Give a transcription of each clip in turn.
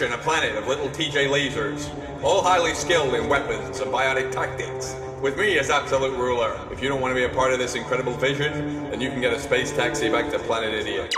A planet of little TJ lasers, all highly skilled in weapons and biotic tactics, with me as absolute ruler. If you don't want to be a part of this incredible vision, then you can get a space taxi back to Planet Idiot.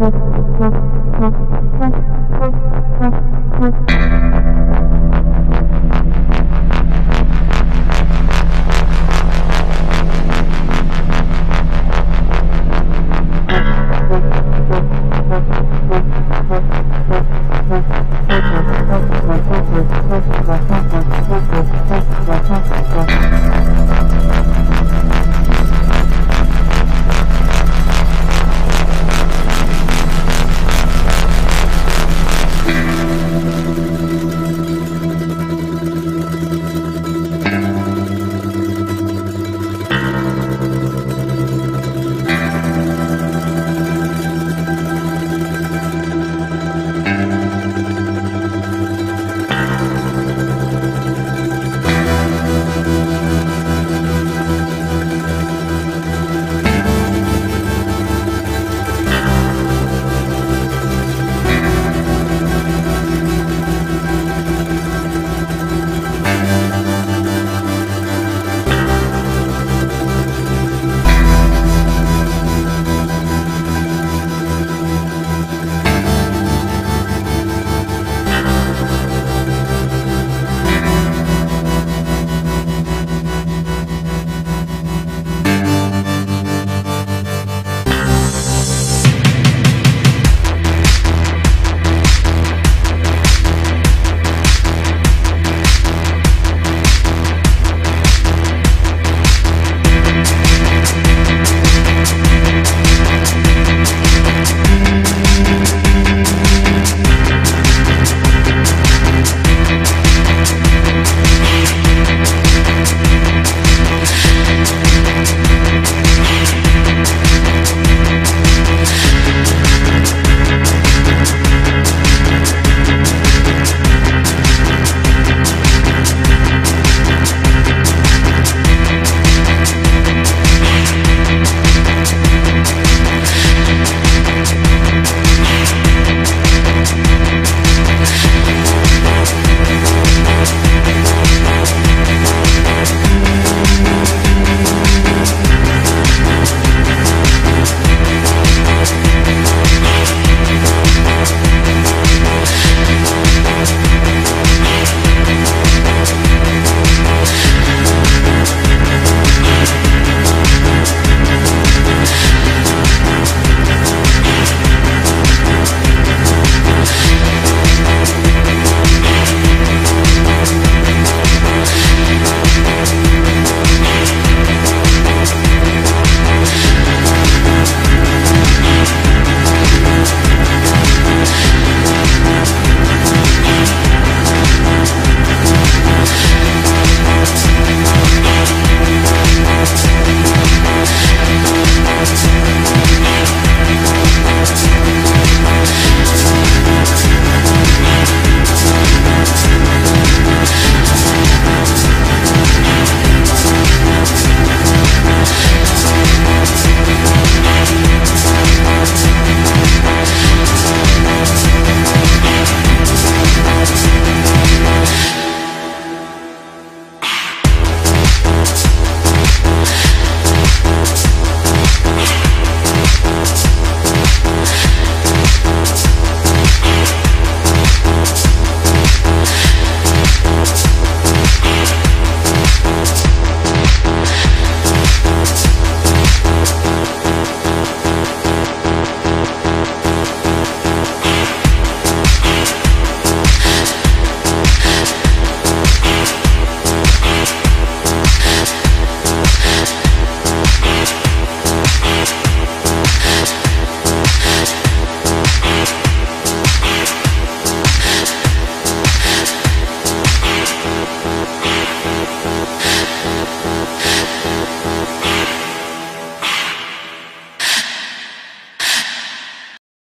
Thank you.